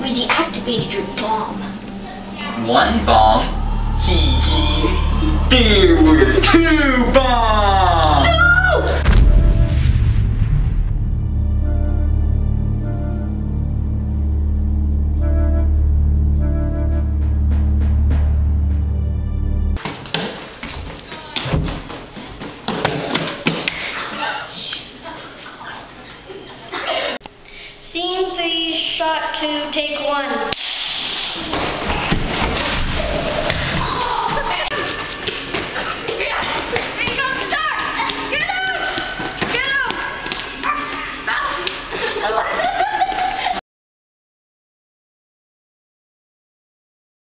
We deactivated your bomb. One bomb? Hee hee. Two! Shot two, take one.